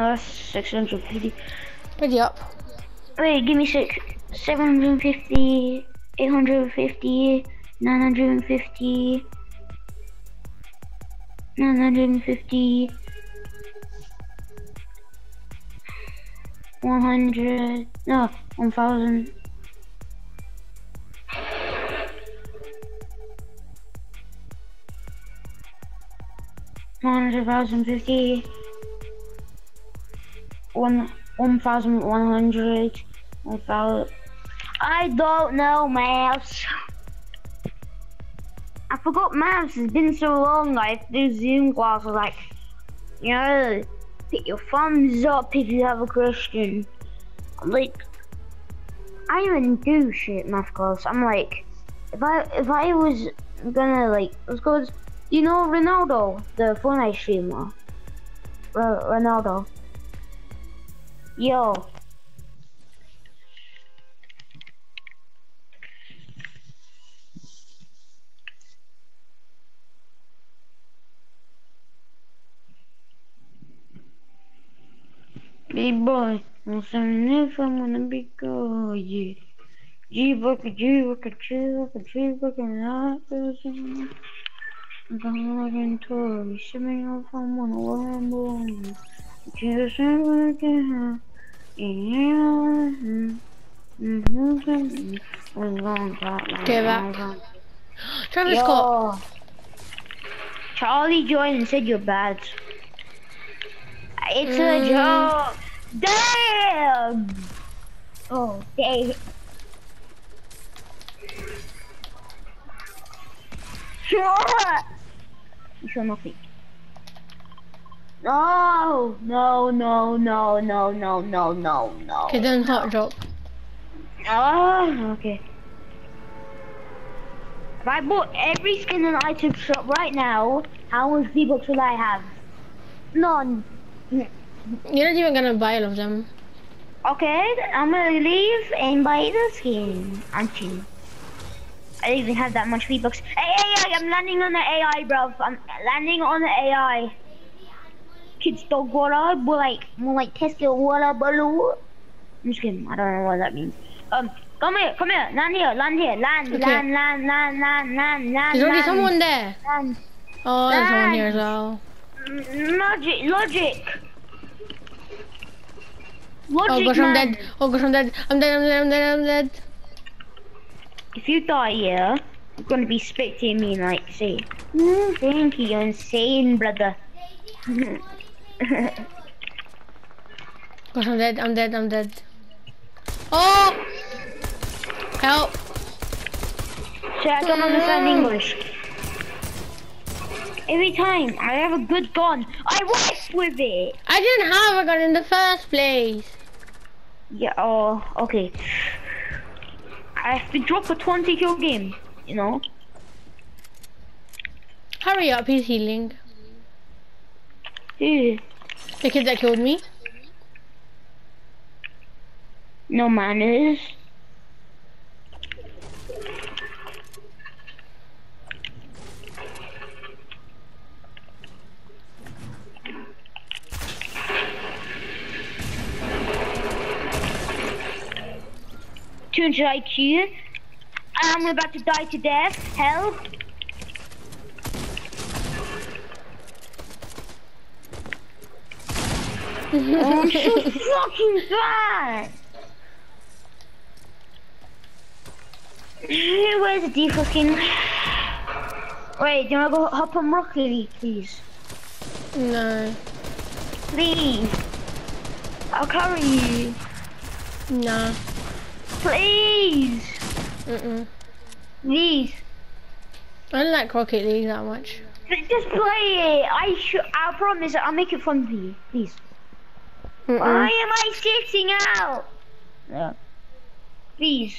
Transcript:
Oh, that's 650. Ready up. Wait, give me six. 750, 850, 950, 950, 100, no, 1000. One hundred thousand fifty, one one thousand one hundred, one thousand. I don't know maths. I forgot maths. It's been so long. I have to do Zoom classes. Like, you know, put your thumbs up if you have a question. I'm like, I even do shit math class. I'm like, if I if I was gonna like, let's go. You know Ronaldo, the Fortnite streamer. Ronaldo. Yo. Big boy, I'm so if I'm gonna be good. G book, G book, G book, G book, and that goes in. I'm gonna toy, shimming off on one, one, one. Jesus, I'm gonna get her. Just never again. Yeah. Mm-hmm. Get back. Travis Scott. Charlie joined and said you're bad. It's Mm. a joke. Damn. Oh, damn. Sure. You show nothing. No, no, no, no, no, no, no, no, no. Okay, then hot drop. Oh, okay. If I bought every skin in the item shop right now, how much V-Bucks will I have? None. You're not even gonna buy all of them. Okay, I'm gonna leave and buy the skin. I'm cheating. I don't even have that much V-Bucks. Hey, AI, I'm landing on the AI, bro. I'm landing on the AI. Kids dog water, more like, more like Tesla water balloon. I'm just kidding. I don't know what that means. Um, come here, come here, land here, land here, land, Okay. land, land, land, land, land, land. There's already land, someone there. Land. Oh, there's someone here as well. Mm, Logic, logic. Oh Logic, gosh, I'm man. dead. Oh gosh, I'm dead. I'm dead. I'm dead. I'm dead. I'm dead. If you die here, you're gonna be spectating me like, say, mm, thank you, you're insane, brother. Gosh, I'm dead. I'm dead. I'm dead. Oh! Help! so I don't understand oh. English. Every time I have a good gun, I wipe with it. I didn't have a gun in the first place. Yeah, oh, okay. I have to drop a 20 kill game, you know? Hurry up, he's healing. The kid that killed me. No manners. Two hundred IQ. I'm about to die to death. Help! I'm so fucking bad. Where's the skin? Wait, do you wanna go hop on Rocket League, please? No. Please. I'll carry you. Nah. Please. Mm-mm. Please. I don't like Rocket League that much. Just play it. I should. I promise. I'll make it fun for you. Please. Mm-mm. Why am I sitting out? Yeah. Please.